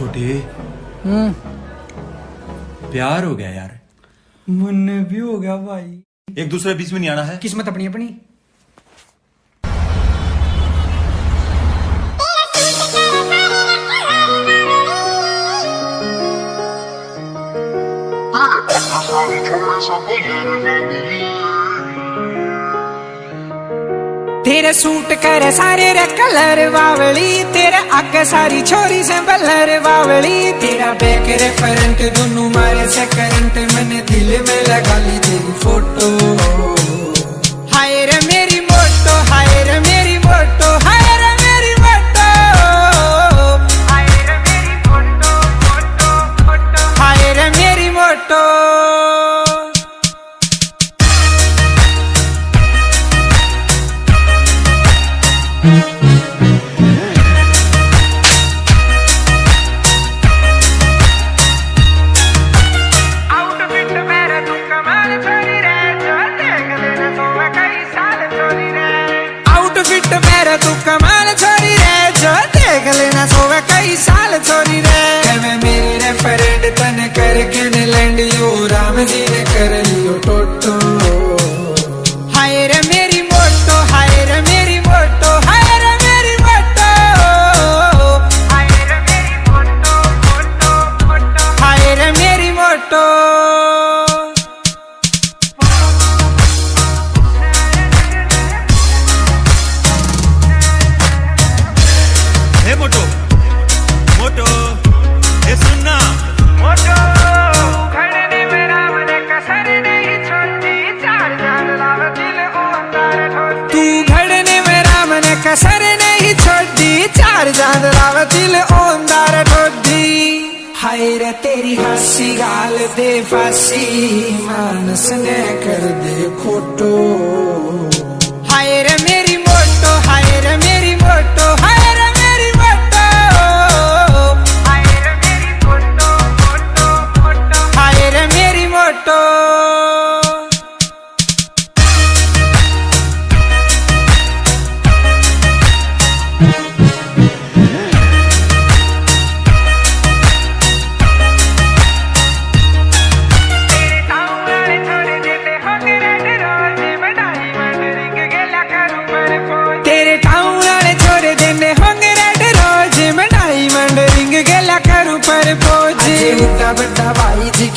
छोटे। हम्म। प्यार हो गया यार। मुन्ने भी हो गया भाई। एक दूसरे बीच में नहीं आना है। किस्मत अपनी अपनी। तेरे सूट करे सारे रे कलर बावली तेरे अग सारी छोरी से बलर बावली तेरा बैक फ्रंट दोनों मारे से करंट मैंने दिल में लगा ली तेरी फ़ोटो तू कमाल छोरी रे जो देख लेना तो कई साल छोरी रे मैं मेरी तने करके ने यो राम जी ने कर कसर नहीं छोड़ी, चार चाँद राव दिल ओंदार ठोड़ी हाय रे तेरी हँसी, गाल दे फांसी, मानस ने कर दे खोटो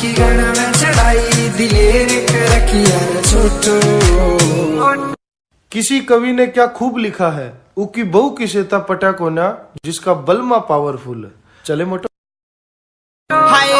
की चढ़ाई दिलेर किसी कवि ने क्या खूब लिखा है? उकी बहु किसेता ना जिसका बलमा पावरफुल चले मोटो। हाय